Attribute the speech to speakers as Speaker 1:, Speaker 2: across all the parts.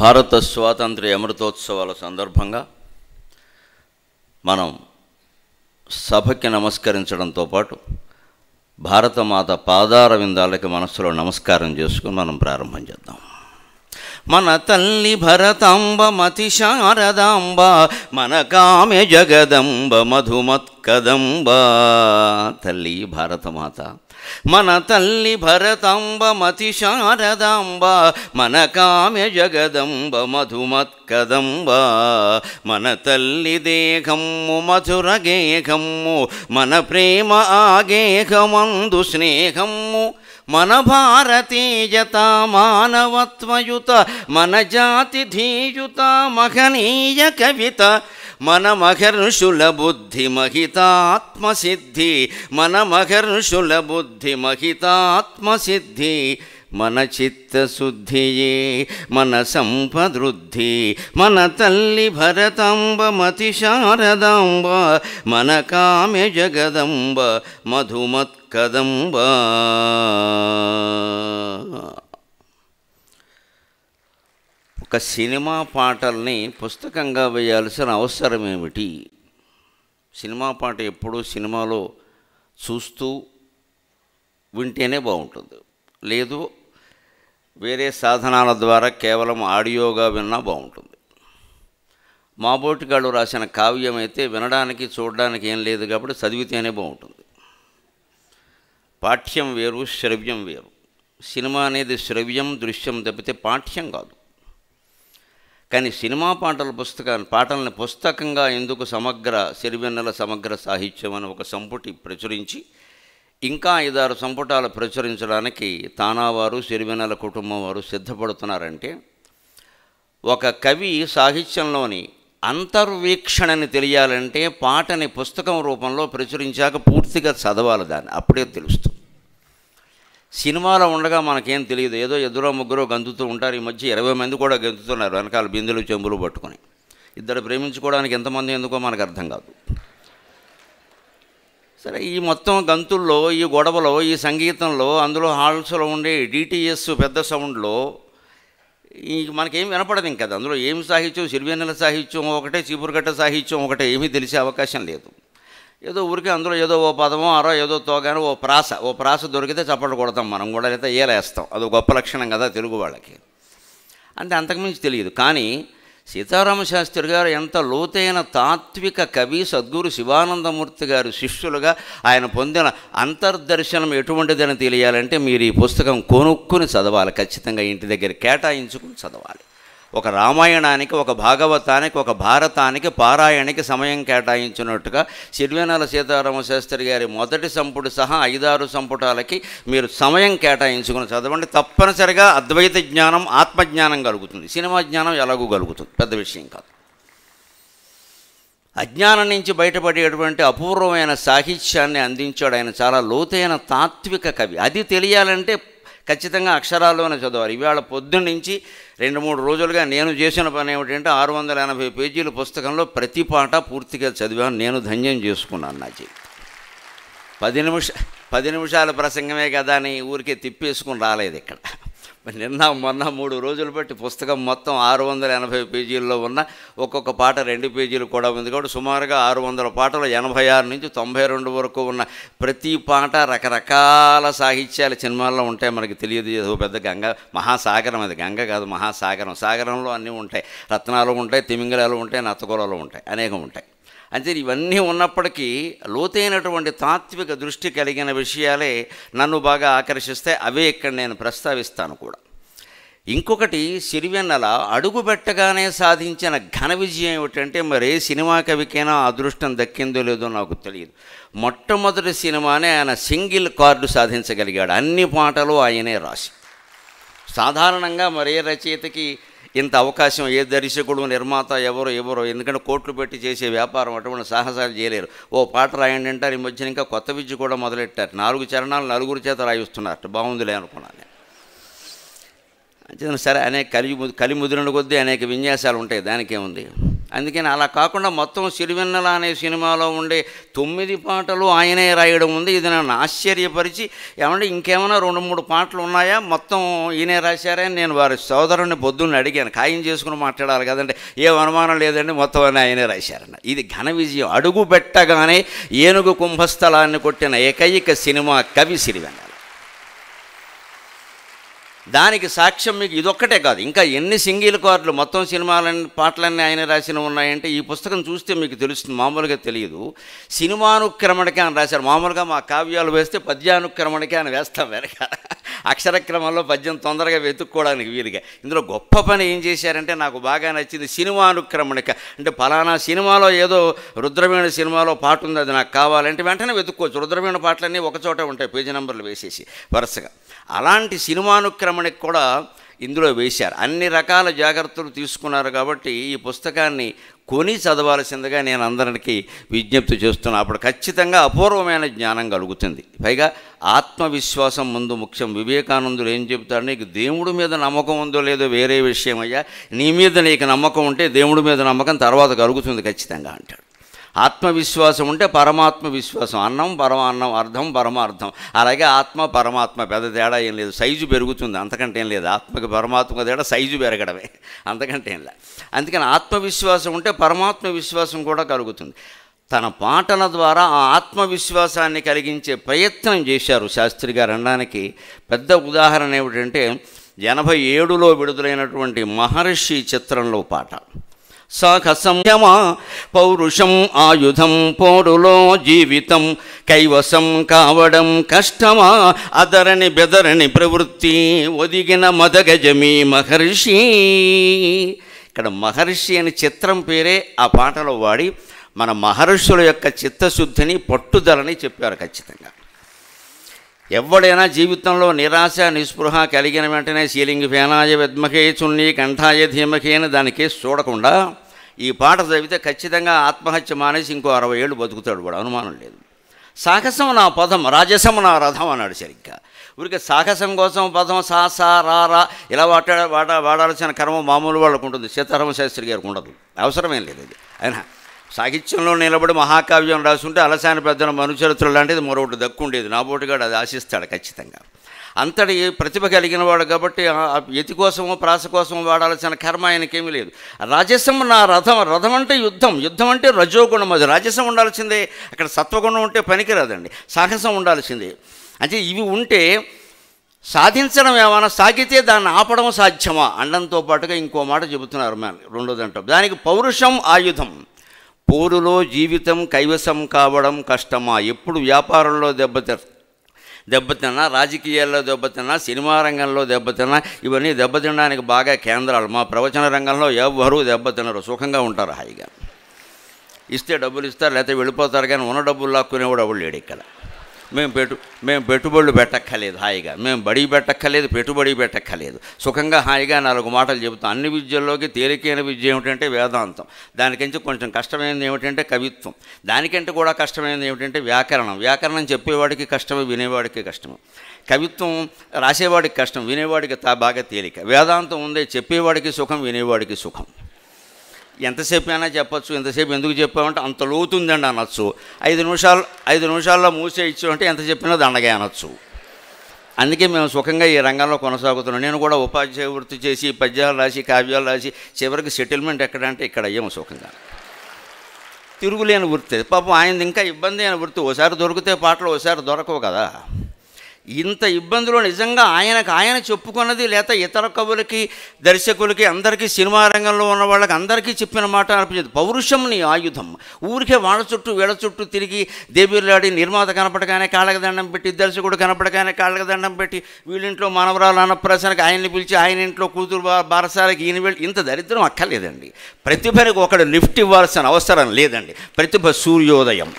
Speaker 1: భారత స్వాతంత్ర్య అమృతోత్సవాల సందర్భంగా మనం సభకి నమస్కరించడంతో పాటు భారతమాత పాదార విందాలకి మనస్సులో నమస్కారం చేసుకుని మనం ప్రారంభం చేద్దాం. మన తల్లి భరతాంబ మతి శారదాంబ మన కామె జగదంబ మధుమత్కదంబ. తల్లి భారతమాత. మన తల్లి భరతాంబ మతి శారదాంబ మన కామె జగదంబ మధుమత్కదంబ. మన తల్లి దేహమ్ము మధుర గేహమ్ము మన ప్రేమ ఆగేహమందు స్నేహమ్ము मन भारतीयत मानवत्वयुत मन जातिधीयुत महनीय कवित मनमघर्षुलबुद्धिमहितात्मसिद्धि मनमघर्षुलबुद्धिमहितात्मसिद्धि। మన మన చిత్తశుద్ధియే మన సంపదృద్ధి మన తల్లి భరతాంబ మతి శారదాంబ మన కామ్య జగదంబ మధుమత్కదంబ. ఒక సినిమా పాటల్ని పుస్తకంగా వేయాల్సిన అవసరం ఏమిటి? సినిమా పాట ఎప్పుడూ సినిమాలో చూస్తూ వింటేనే బాగుంటుంది. లేదు వేరే సాధనాల ద్వారా కేవలం ఆడియోగా విన్నా బాగుంటుంది. మాబోటిగాడు రాసిన కావ్యం అయితే వినడానికి చూడడానికి ఏం లేదు కాబట్టి చదివితేనే బాగుంటుంది. పాఠ్యం వేరు శ్రవ్యం వేరు. సినిమా అనేది శ్రవ్యం దృశ్యం తప్పితే పాఠ్యం కాదు. కానీ సినిమా పాటల పుస్తకాన్ని పాటల్ని పుస్తకంగా ఎందుకు సమగ్ర సిరివెన్నెల సమగ్ర సాహిత్యం అని ఒక సంపుటి ప్రచురించి ఇంకా ఐదారు సంపుటాలు ప్రచురించడానికి తానావారు సిరివెనల కుటుంబం వారు సిద్ధపడుతున్నారంటే ఒక కవి సాహిత్యంలోని అంతర్వీక్షణని తెలియాలంటే పాటని పుస్తకం రూపంలో ప్రచురించాక పూర్తిగా చదవాలి దాన్ని. అప్పుడే తెలుస్తుంది. సినిమాలో ఉండగా మనకేం తెలియదు. ఏదో ఎదురో ముగ్గురో గంతుతూ ఉంటారు. ఈ మధ్య ఇరవై మంది కూడా గంతుతున్నారు వెనకాల బిందెలు చెంబులు పట్టుకొని. ఇద్దరు ప్రేమించుకోవడానికి ఎంతమంది ఎందుకో మనకు అర్థం కాదు. సరే ఈ మొత్తం గంతుల్లో ఈ గొడవలో ఈ సంగీతంలో అందులో హాల్స్లో ఉండే డిటిఎస్ పెద్ద సౌండ్లో ఈ మనకేం వినపడదు ఇంకా అది. అందులో ఏం సాహిత్యం? సిరివేనెల సాహిత్యం ఒకటే చీపురుగట్ట సాహిత్యం ఒకటే ఏమీ తెలిసే అవకాశం లేదు. ఏదో ఊరికే అందులో ఏదో ఓ పదమో అరో ఏదో తోగానో ఓ ప్రాస ఓ ప్రాస దొరికితే చప్పట్లు కొడతాం మనం కూడా లేదా ఏలేస్తాం. అది గొప్ప లక్షణం కదా తెలుగు వాళ్ళకి. అంటే అంతకుమించి తెలియదు. కానీ సీతారామ శాస్త్రి గారు ఎంత లోతైన తాత్విక కవి సద్గురు శివానందమూర్తి గారు శిష్యులుగా ఆయన పొందిన అంతర్దర్శనం ఎటువంటిదని తెలియాలంటే మీరు ఈ పుస్తకం కొనుక్కుని చదవాలి. ఖచ్చితంగా ఇంటి దగ్గర కేటాయించుకుని చదవాలి. ఒక రామాయణానికి ఒక భాగవతానికి ఒక భారతానికి పారాయణకి సమయం కేటాయించినట్టుగా సిరివేనాల సీతారామ శాస్త్రి గారి మొదటి సంపుటి సహా ఐదారు సంపుటాలకి మీరు సమయం కేటాయించుకుని చదవండి. తప్పనిసరిగా అద్వైత జ్ఞానం ఆత్మజ్ఞానం కలుగుతుంది. సినిమా జ్ఞానం ఎలాగూ కలుగుతుంది. పెద్ద విషయం కాదు. అజ్ఞానం నుంచి బయటపడేటువంటి అపూర్వమైన సాహిత్యాన్ని అందించాడు ఆయన చాలా లోతైన తాత్విక కవి. అది తెలియాలంటే ఖచ్చితంగా అక్షరాల్లోనే చదవాలి. ఇవాళ పొద్దున్న నుంచి రెండు మూడు రోజులుగా నేను చేసిన పని ఏమిటంటే ఆరు వందల ఎనభై పేజీల పుస్తకంలో ప్రతి పాట పూర్తిగా చదివాను. నేను ధన్యం చేసుకున్నాను నా జీవితం పది నిమిష పది నిమిషాల ప్రసంగమే కదా అని ఊరికే తిప్పేసుకుని రాలేదు ఇక్కడ. నిన్న మొన్న మూడు రోజులు బట్టి పుస్తకం మొత్తం ఆరు వందల ఎనభై పేజీల్లో ఉన్న ఒక్కొక్క పాట రెండు పేజీలు కూడా ఉంది. కాబట్టి సుమారుగా ఆరు వందల పాటలు ఎనభై ఆరు నుంచి తొంభై రెండు వరకు ఉన్న ప్రతి పాట రకరకాల సాహిత్యాలు సినిమాల్లో ఉంటాయి. మనకి తెలియదు ఏదో పెద్ద గంగ మహాసాగరం. అది గంగ కాదు మహాసాగరం. సాగరంలో అన్నీ ఉంటాయి. రత్నాలు ఉంటాయి తిమింగలాలు ఉంటాయి నత్తగొలలు ఉంటాయి. అనేకం ఉంటాయి. అంటే ఇవన్నీ ఉన్నప్పటికీ లోతైనటువంటి తాత్విక దృష్టి కలిగిన విషయాలే నన్ను బాగా ఆకర్షిస్తే అవే ఇక్కడ నేను ప్రస్తావిస్తాను కూడా. ఇంకొకటి సిరివెన్నెల అడుగుబెట్టగానే సాధించిన ఘన విజయం ఏమిటంటే మరి సినిమా కవికైనా అదృష్టం దక్కిందో లేదో నాకు తెలియదు. మొట్టమొదటి సినిమానే ఆయన సింగిల్ కార్డు సాధించగలిగాడు. అన్ని పాటలు ఆయనే రాసి. సాధారణంగా మరే రచయితకి ఇంత అవకాశం ఏ దర్శకుడు నిర్మాత ఎవరో ఎవరు? ఎందుకంటే కోట్లు పెట్టి చేసే వ్యాపారం అటువంటి సాహసాలు చేయలేరు. ఓ పాట రాయండి అంటారు ఈ మధ్యన ఇంకా కొత్త విద్య కూడా మొదలెట్టారు. నాలుగు చరణాలు నలుగురు చేత రాయిస్తున్నారు. బాగుందిలే అనుకున్నాను అంతే సరే అనేక కలి కలిముదిరిన కొద్దీ అనేక విన్యాసాలు ఉంటాయి. దానికేముంది? అందుకని అలా కాకుండా మొత్తం సిరివెన్నెల అనే సినిమాలో ఉండే తొమ్మిది పాటలు ఆయనే రాయడం ఉంది. ఇది నన్ను ఆశ్చర్యపరిచి ఏమంటే ఇంకేమైనా రెండు మూడు పాటలు ఉన్నాయా? మొత్తం ఈయనే రాశారా నేను వారి సోదరుని పొద్దున్న అడిగాను. ఖాయం చేసుకుని మాట్లాడాలి కదంటే ఏం అనుమానం లేదండి మొత్తం అని ఆయనే రాశారన్న. ఇది ఘన విజయం. అడుగు పెట్టగానే ఏనుగు కుంభస్థలాన్ని కొట్టిన ఏకైక సినిమా కవి సిరివెన్నెల. దానికి సాక్ష్యం మీకు ఇదొక్కటే కాదు. ఇంకా ఎన్ని సింగిల్ కార్డులు మొత్తం సినిమాలన్నీ పాటలన్నీ ఆయన రాసిన ఉన్నాయంటే ఈ పుస్తకం చూస్తే మీకు తెలుస్తుంది మామూలుగా తెలియదు. సినిమానుక్రమణకే అని రాశారు. మామూలుగా మా కావ్యాలు వేస్తే పద్యానుక్రమణకే అని వేస్తాం వెనక అక్షరక్రమంలో పద్యం తొందరగా వెతుక్కోవడానికి వీలుగా. ఇందులో గొప్ప పని ఏం చేశారంటే నాకు బాగా నచ్చింది సినిమానుక్రమణిక అంటే ఫలానా సినిమాలో ఏదో రుద్రవీణ సినిమాలో పాట ఉంది అది నాకు కావాలంటే వెంటనే వెతుక్కోవచ్చు. రుద్రవీణ పాటలన్నీ ఒక చోట ఉంటాయి పేజీ నెంబర్లు వేసేసి వరుసగా. అలాంటి సినిమానుక్రమణికి కూడా ఇందులో వేశారు. అన్ని రకాల జాగ్రత్తలు తీసుకున్నారు కాబట్టి ఈ పుస్తకాన్ని కొని చదవాల్సిందిగా నేను అందరికీ విజ్ఞప్తి చేస్తున్నాను అప్పుడు ఖచ్చితంగా అపూర్వమైన జ్ఞానం కలుగుతుంది. పైగా ఆత్మవిశ్వాసం ముందు ముఖ్యం. వివేకానందుడు ఏం చెబుతాడు? నీకు దేవుడి మీద నమ్మకం ఉందో లేదో వేరే విషయం అయ్యా నీ మీద నీకు నమ్మకం ఉంటే దేవుడి మీద నమ్మకం తర్వాత కలుగుతుంది ఖచ్చితంగా అంటాడు. ఆత్మవిశ్వాసం ఉంటే పరమాత్మ విశ్వాసం అన్నం పరమాన్నం అర్థం పరమార్థం. అలాగే ఆత్మ పరమాత్మ పెద్ద తేడా ఏం లేదు. సైజు పెరుగుతుంది. అంతకంటే ఏం లేదు. ఆత్మకి పరమాత్మ తేడా సైజు పెరగడమే. అంతకంటే ఏం లేదు. అందుకని ఆత్మవిశ్వాసం ఉంటే పరమాత్మ విశ్వాసం కూడా కలుగుతుంది. తన పాటల ద్వారా ఆ ఆత్మవిశ్వాసాన్ని కలిగించే ప్రయత్నం చేశారు శాస్త్రి గారు. అనడానికి పెద్ద ఉదాహరణ ఏమిటంటే ఎనభై ఏడులో విడుదలైనటువంటి మహర్షి చిత్రంలో పాట. సాహసంయమా? పౌరుషం ఆయుధం పోరులో జీవితం కైవసం కావడం కష్టమా? అదరని బెదరని ప్రవృత్తి ఒదిగిన మదగజమి మహర్షి. ఇక్కడ మహర్షి అని చిత్రం పేరే ఆ పాటలో వాడి మన మహర్షుల యొక్క చిత్తశుద్ధిని పట్టుదలని చెప్పారు ఖచ్చితంగా. ఎవడైనా జీవితంలో నిరాశ నిస్పృహ కలిగిన వెంటనే సీలింగ్ ఫేనాయ విద్మకే చున్ని కంఠాయ ధీమకే అని దానికి చూడకుండా ఈ పాట చదివితే ఖచ్చితంగా ఆత్మహత్య మానేసి ఇంకో అరవై ఏళ్ళు బతుకుతాడు కూడా అనుమానం లేదు. సాహసం నా పదం రాజసం నా రథం అన్నాడు సరిగ్గా. ఊరికే సాహసం కోసం పదం సా సా రా రా ఇలా వాటా వాడ వాడాల్సిన కర్మ మామూలు వాళ్ళకు ఉంటుంది. సీతారామ శాస్త్రి గారికి ఉండదు. అవసరమేం లేదు అది. అయినా సాహిత్యంలో నిలబడి మహాకావ్యం రాసుంటే అలసాని పెద్దల మనుచరిత్ర లాంటిది మరొకటి దక్కుండేది. నాబోటిగాడు అది ఆశిస్తాడు ఖచ్చితంగా. అంతటి ప్రతిభ కలిగిన వాడు కాబట్టి ఆ యతి కోసమో ప్రాస కోసమో వాడాల్సిన కర్మ ఆయనకేమీ లేదు. రాజసం నా రథం రథం అంటే యుద్ధం. యుద్ధం అంటే రజోగుణం అది. రాజసం ఉండాల్సిందే. అక్కడ సత్వగుణం ఉంటే పనికిరాదండి. సాహసం ఉండాల్సిందే. అంటే ఇవి ఉంటే సాధించడం ఏమైనా సాగితే దాన్ని ఆపడం సాధ్యమా? అండంతో పాటుగా ఇంకో మాట చెబుతున్నారు మ్యాన్ రెండోదంట. దానికి పౌరుషం ఆయుధం. పోరులో జీవితం కైవసం కావడం కష్టమా? ఎప్పుడు వ్యాపారంలో దెబ్బతి దెబ్బతిన్నా రాజకీయాల్లో దెబ్బతిన్నా సినిమా రంగంలో దెబ్బతిన్నా ఇవన్నీ దెబ్బతినడానికి బాగా కేంద్రాలు. మా ప్రవచన రంగంలో ఎవ్వరూ దెబ్బతినరు సుఖంగా ఉంటారు హాయిగా. ఇస్తే డబ్బులు ఇస్తారు లేకపోతే వెళ్ళిపోతారు కానీ ఉన్న డబ్బులు లాక్కునేవాడు ఎవడు లేడు ఇక్కడ. మేము పెట్టు మేము పెట్టుబడులు పెట్టక్కర్లేదు హాయిగా. మేము బడి పెట్టక్కర్లేదు పెట్టుబడి పెట్టక్కర్లేదు. సుఖంగా హాయిగా నాలుగు మాటలు చెబుతాం అన్ని విద్యల్లోకి తేలికైన విద్య ఏమిటంటే వేదాంతం. దానికించి కొంచెం కష్టమైనది ఏమిటంటే కవిత్వం. దానికంటే కూడా కష్టమైనది ఏమిటంటే వ్యాకరణం. వ్యాకరణం చెప్పేవాడికి కష్టమే వినేవాడికి కష్టమే. కవిత్వం రాసేవాడికి కష్టం వినేవాడికి తా బాగా తేలిక. వేదాంతం ఉందే చెప్పేవాడికి సుఖం వినేవాడికి సుఖం. ఎంతసేపు అయినా చెప్పచ్చు ఎంతసేపు ఎందుకు చెప్పామంటే అంత లోతుందండి అనొచ్చు. ఐదు నిమిషాలు ఐదు నిమిషాల్లో మూసేయచ్చు అంటే ఎంత చెప్పినా దండగా అనొచ్చు. అందుకే మేము సుఖంగా ఈ రంగంలో కొనసాగుతున్నాం. నేను కూడా ఉపాధ్యాయ వృత్తి చేసి పద్యాలు రాసి కావ్యాలు రాసి చివరికి సెటిల్మెంట్ ఎక్కడంటే ఇక్కడ అయ్యాము సుఖంగా. తిరుగులేని వృత్తి. పాపం ఆయన ఇంకా ఇబ్బంది అయిన వృత్తి. ఓసారి దొరికితే పాటలు ఓసారి దొరకవు కదా. ఇంత ఇబ్బందులు నిజంగా ఆయనకు ఆయన చెప్పుకున్నది లేక ఇతర కవులకి దర్శకులకి అందరికీ సినిమా రంగంలో ఉన్న వాళ్ళకి అందరికీ చెప్పిన మాట అనిపించింది. పౌరుషం నీ ఆయుధం. ఊరికే వాళ్ళ చుట్టూ వీళ్ళ చుట్టూ తిరిగి దేవీలాడి నిర్మాత కనపడగానే కాళ్ళకి దండం పెట్టి దర్శకుడు కనపడగానే కాళ్ళకి దండం పెట్టి వీళ్ళింట్లో మానవరాలు అన్నప్రాసనకి ఆయన్ని పిలిచి ఆయన ఇంట్లో కూతురు బారసాలకి ఈయన వెళ్ళి ఇంత దరిద్రం అక్కర్లేదండి. ప్రతిభకు ఒకడు లిఫ్ట్ ఇవ్వాల్సిన అవసరం లేదండి. ప్రతిభ సూర్యోదయం.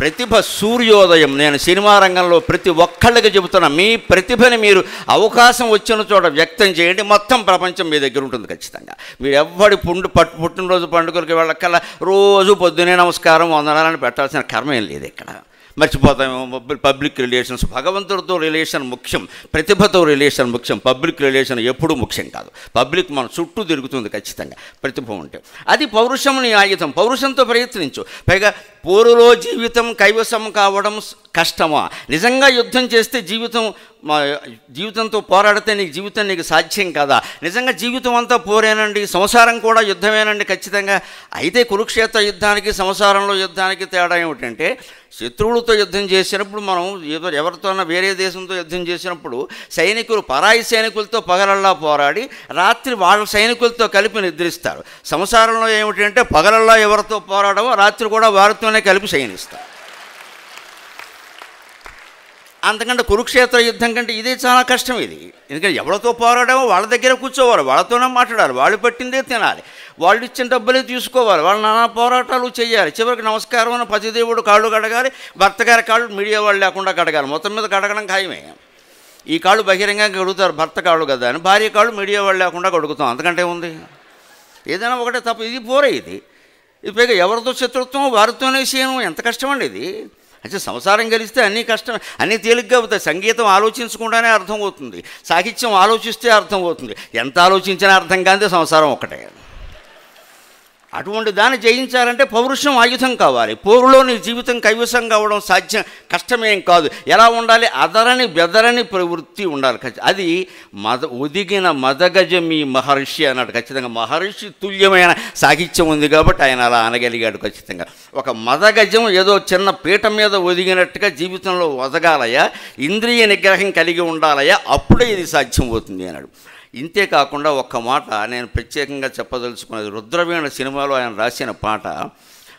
Speaker 1: ప్రతిభ సూర్యోదయం. నేను సినిమా రంగంలో ప్రతి ఒక్కళ్ళకి చెబుతున్నా మీ ప్రతిభని మీరు అవకాశం వచ్చిన చోట వ్యక్తం చేయండి. మొత్తం ప్రపంచం మీ దగ్గర ఉంటుంది ఖచ్చితంగా. మీరు ఎవ్వడి పుండు పట్టు పుట్టినరోజు పండుగలకి వెళ్ళకల్లా రోజు పొద్దునే నమస్కారం వందనాలని పెట్టాల్సిన కర్మ ఏం లేదు ఇక్కడ. మర్చిపోతామేమో పబ్లిక్ పబ్లిక్ రిలేషన్స్. భగవంతుడితో రిలేషన్ ముఖ్యం ప్రతిభతో రిలేషన్ ముఖ్యం పబ్లిక్ రిలేషన్ ఎప్పుడూ ముఖ్యం కాదు. పబ్లిక్ మన చుట్టూ తిరుగుతుంది ఖచ్చితంగా ప్రతిభ ఉంటే. అది పౌరుషం నీ ఆయుధం పౌరుషంతో ప్రయత్నించు. పైగా పోరులో జీవితం కైవసం కావడం కష్టమా? నిజంగా యుద్ధం చేస్తే జీవితం జీవితంతో పోరాడితే నీకు జీవితం నీకు సాధ్యం కదా. నిజంగా జీవితం అంతా పోరేనండి సంసారం కూడా యుద్ధమేనండి ఖచ్చితంగా. అయితే కురుక్షేత్ర యుద్ధానికి సంసారంలో యుద్ధానికి తేడా ఏమిటంటే శత్రువులతో యుద్ధం చేసినప్పుడు మనం ఏదో ఎవరితోనైనా వేరే దేశంతో యుద్ధం చేసినప్పుడు సైనికులు పరాయి సైనికులతో పగలల్లా పోరాడి రాత్రి వాళ్ళ సైనికులతో కలిపి నిద్రిస్తారు. సంసారంలో ఏమిటంటే పగలల్లా ఎవరితో పోరాడమో రాత్రి కూడా వారితోనే కలిపి శయనిస్తారు అంతకంటే కురుక్షేత్ర యుద్ధం కంటే ఇదే చాలా కష్టం ఇది. ఎందుకంటే ఎవరితో పోరాడమో వాళ్ళ దగ్గర కూర్చోవాలి వాళ్ళతోనే మాట్లాడాలి వాళ్ళు పెట్టిందే తినాలి వాళ్ళు ఇచ్చిన డబ్బులే తీసుకోవాలి వాళ్ళు నానా పోరాటాలు చేయాలి. చివరికి నమస్కారం అని పతిదేవుడు కాళ్ళు కడగాలి భర్త గారి కాళ్ళు మీడియా వాళ్ళు లేకుండా కడగాలి. మొత్తం మీద కడగడం ఖాయమే. ఈ కాళ్ళు బహిరంగంగా కడుగుతారు భర్త కాళ్ళు కదా అని. భార్య కాళ్ళు మీడియా వాళ్ళు లేకుండా కడుగుతాం. అంతకంటే ఉంది ఏదైనా ఒకటే తప్ప. ఇది పోరే ఇది. ఇది పైగా ఎవరితో శత్రుత్వం వారితోనే చేయను. ఎంత కష్టమండి ఇది? అంటే సంసారం గలిస్తే అన్నీ కష్టం అన్నీ తేలిగ్గా అవుతాయి. సంగీతం ఆలోచించకుండానే అర్థం అవుతుంది. సాహిత్యం ఆలోచిస్తే అర్థం అవుతుంది. ఎంత ఆలోచించినా అర్థం కాదే సంసారం ఒక్కటే. అటువంటి దాన్ని జయించాలంటే పౌరుషం ఆయుధం కావాలి. పోరులో నీ జీవితం కైవసం కావడం సాధ్యం కష్టమేం కాదు. ఎలా ఉండాలి? అదరని బెదరని ప్రవృత్తి ఉండాలి. అది మద ఒదిగిన మదగజమి మహర్షి అన్నాడు. ఖచ్చితంగా మహర్షి తుల్యమైన సాహిత్యం ఉంది కాబట్టి ఆయన అలా అనగలిగాడు ఖచ్చితంగా. ఒక మదగజం ఏదో చిన్న పీట మీద ఒదిగినట్టుగా జీవితంలో ఒదగాలయా ఇంద్రియ నిగ్రహం కలిగి ఉండాలయా అప్పుడే ఇది సాధ్యం అవుతుంది అన్నాడు. ఇంతే కాకుండా ఒక్క మాట నేను ప్రత్యేకంగా చెప్పదలుచుకున్నది. రుద్రవీణ సినిమాలో ఆయన రాసిన పాట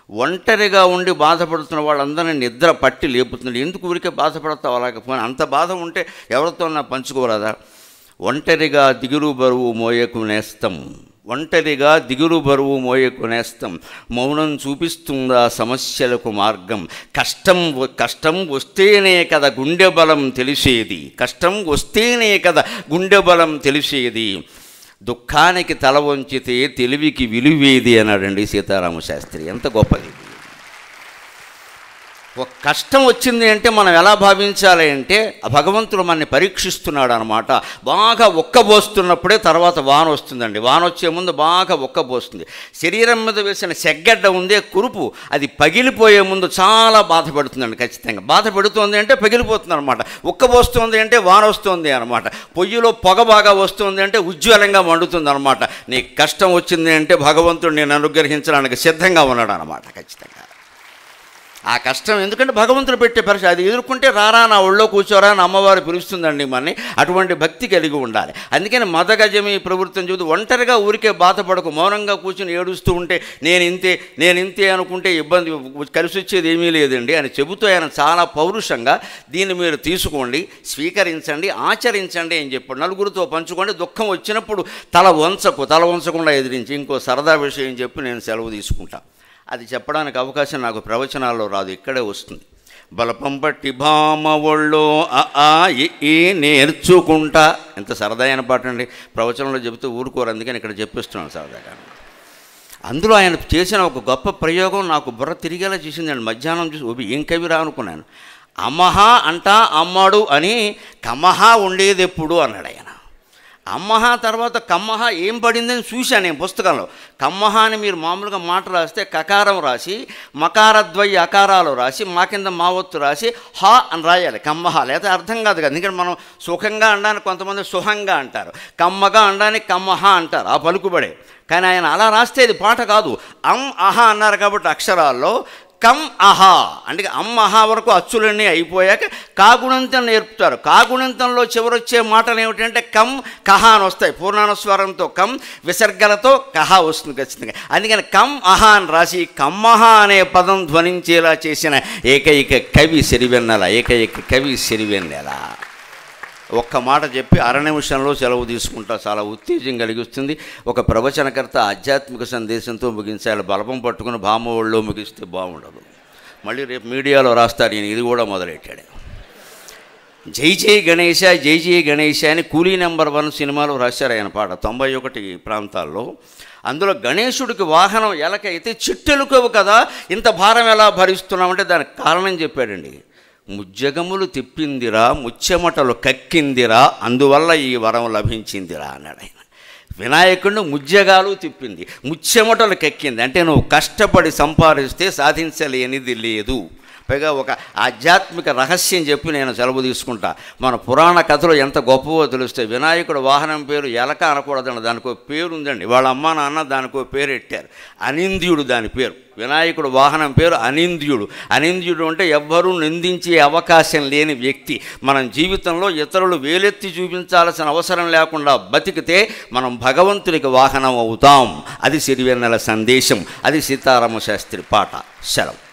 Speaker 1: ఒంటరిగా ఉండి బాధపడుతున్న వాళ్ళందరినీ నిద్ర పట్టి లేపుతుంది ఎందుకు ఊరికే బాధపడతావు అలాగే అంత బాధ ఉంటే ఎవరితో నా పంచుకోరాదా? ఒంటరిగా దిగులు బరువు మోయకు నేస్తం. ఒంటరిగా దిగులు బరువు మోయకునేస్తాం మౌనం చూపిస్తుందా సమస్యలకు మార్గం. కష్టం కష్టం వస్తేనే కదా గుండె బలం తెలిసేది. కష్టం వస్తేనే కదా గుండె బలం తెలిసేది. దుఃఖానికి తల వంచితే తెలివికి విలువేది అన్నాడండి సీతారామశాస్త్రి ఎంత గొప్పది. ఒక కష్టం వచ్చింది అంటే మనం ఎలా భావించాలి అంటే ఆ భగవంతుడు మనని పరీక్షిస్తున్నాడు అనమాట బాగా ఒక్కబోస్తున్నప్పుడే తర్వాత వాన వస్తుందండి. వాన వచ్చే ముందు బాగా ఒక్కబోస్తుంది. శరీరం మీద వేసిన సెగ్గడ్డ ఉందే కురుపు అది పగిలిపోయే ముందు చాలా బాధపడుతుందండి ఖచ్చితంగా. బాధపడుతుంది అంటే పగిలిపోతుంది అనమాట ఒక్కబోస్తుంది అంటే వాన వస్తుంది అనమాట. పొయ్యిలో పొగ బాగా వస్తుంది అంటే ఉజ్వలంగా మండుతుంది అనమాట నీకు కష్టం వచ్చింది అంటే భగవంతుడు నేను అనుగ్రహించడానికి సిద్ధంగా ఉన్నాడు అనమాట ఖచ్చితంగా. ఆ కష్టం ఎందుకంటే భగవంతుడు పెట్టే పరిస్థితి అది ఎదుర్కొంటే రారా నా ఒళ్ళో కూర్చోరా అని అమ్మవారు పిలుస్తుందండి మనని అటువంటి భక్తి కలిగి ఉండాలి. అందుకని మదగజమి ప్రవృత్తిని చూసి ఒంటరిగా ఊరికే బాధపడకు మౌనంగా కూర్చుని ఏడుస్తూ ఉంటే నేను ఇంతే నేను ఇంతే అనుకుంటే ఇబ్బంది కలిసి వచ్చేది ఏమీ లేదండి అని చెబుతూ ఆయన చాలా పౌరుషంగా దీన్ని మీరు తీసుకోండి స్వీకరించండి ఆచరించండి అని చెప్పాడు నలుగురితో పంచుకోండి. దుఃఖం వచ్చినప్పుడు తల వంచకు తల వంచకుండా ఎదిరించి ఇంకో సరదా విషయం చెప్పి నేను సెలవు తీసుకుంటాను అది చెప్పడానికి అవకాశం నాకు ప్రవచనాల్లో రాదు ఇక్కడే వస్తుంది. బలపం పట్టి భామ ఒళ్ళో ఈ నేర్చుకుంటా. ఎంత సరదా అయిన పాట అండి. ప్రవచనంలో చెబుతూ ఊరుకోరు అందుకని ఇక్కడ చెప్పిస్తున్నాను సరదాగా. అందులో ఆయన చేసిన ఒక గొప్ప ప్రయోగం నాకు బుర్ర తిరిగేలా చేసిందండి. మధ్యాహ్నం చూసి ఓబి ఏం కవిరా అనుకున్నాను. అమహ అంటా అమ్మడు అని కమహ ఉండేది ఎప్పుడు అన్నాడు ఆయన. అమ్మహ తర్వాత కమ్మహ ఏం పడిందని చూశాను నేను పుస్తకంలో. కమ్మహ అని మీరు మామూలుగా మాట రాస్తే కకారం రాసి మకారద్వయ అకారాలు రాసి మా కింద మావత్తు రాసి హా అని రాయాలి కమ్మహ. లేదా అర్థం కాదు కదా ఎందుకంటే మనం సుఖంగా అనడానికి కొంతమంది సుహంగా అంటారు. కమ్మగా అనడానికి కమ్మహ అంటారు ఆ పలుకుబడే. కానీ ఆయన అలా రాస్తే ఇది పాట కాదు. అం అహ అన్నారు కాబట్టి అక్షరాల్లో కమ్ అహా. అంటే అమ్ అహా వరకు అచ్చులన్నీ అయిపోయాక కాగుణంతం నేర్పుతారు. కాగుణంతంలో చివరొచ్చే మాటలు ఏమిటంటే కమ్ కహ అని వస్తాయి. పూర్ణానుస్వరంతో కమ్ విసర్గలతో కహ వస్తుంది ఖచ్చితంగా. అందుకని కమ్ అహా అని రాసి కమ్మహా అనే పదం ధ్వనించేలా చేసిన ఏకైక కవి సిరివెన్నెల ఏకైక కవి సిరివెన్నెల. ఒక్క మాట చెప్పి అర నిమిషంలో సెలవు తీసుకుంటా. చాలా ఉత్తేజం కలిగిస్తుంది. ఒక ప్రవచనకర్త ఆధ్యాత్మిక సందేశంతో ముగించాలి బలపం పట్టుకుని భామ ముగిస్తే బాగుండదు. మళ్ళీ రేపు మీడియాలో రాస్తారు నేను ఇది కూడా మొదలెట్టాడు. జై జై గణేశ జై జై గణేశ అని కూలీ నెంబర్ వన్ సినిమాలో రాశారు ఆయన పాట. తొంభై ఒకటి ప్రాంతాల్లో. అందులో గణేశుడికి వాహనం ఎలకైతే చిట్టెలుకోవు కదా ఇంత భారం ఎలా భరిస్తున్నామంటే దానికి కారణం చెప్పాడండి. ముజ్జగములు తిప్పిందిరా ముచ్చెమటలు కక్కిందిరా అందువల్ల ఈ వరం లభించిందిరా అన్నాడు ఆయన. వినాయకుడిని ముజ్జగాలు తిప్పింది ముచ్చెమటలు కక్కింది. అంటే నువ్వు కష్టపడి సంపాదిస్తే సాధించలేనిది లేదు. పైగా ఒక ఆధ్యాత్మిక రహస్యం చెప్పి నేను సెలవు తీసుకుంటా. మన పురాణ కథలు ఎంత గొప్పవో తెలుస్తాయి వినాయకుడు వాహనం పేరు ఎలక అనకూడదండి దానికో పేరు ఉందండి వాళ్ళ అమ్మ నాన్న దానికో పేరు పెట్టారు అనింద్యుడు దాని పేరు. వినాయకుడు వాహనం పేరు అనింద్యుడు. అనింద్యుడు అంటే ఎవ్వరూ నిందించే అవకాశం లేని వ్యక్తి. మనం జీవితంలో ఇతరులు వేలెత్తి చూపించాల్సిన అవసరం లేకుండా బతికితే మనం భగవంతునికి వాహనం అవుతాం. అది సిరివెన్నెల సందేశం. అది సీతారామ శాస్త్రి పాట. సెలవు.